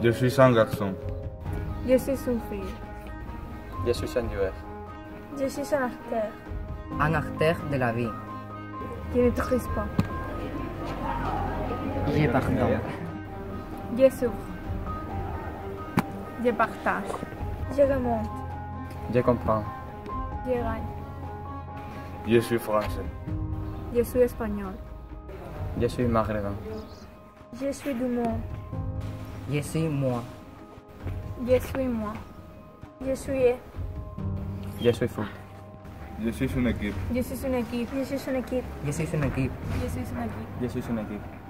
Je suis un garçon. Je suis une fille. Je suis un joueur. Je suis un acteur. Un acteur de la vie. Je ne triche pas. Je pardonne. Je souffre. Je partage. Je remonte. Je comprends. Je gagne. Je suis français. Je suis espagnol. Je suis maghrébin. Je suis du monde. Je suis moi. Je suis moi. Je suis. Je suis fou. Je suis une équipe. Je suis une équipe. Je suis une équipe. Je suis une équipe. Je suis une équipe. Je suis une équipe.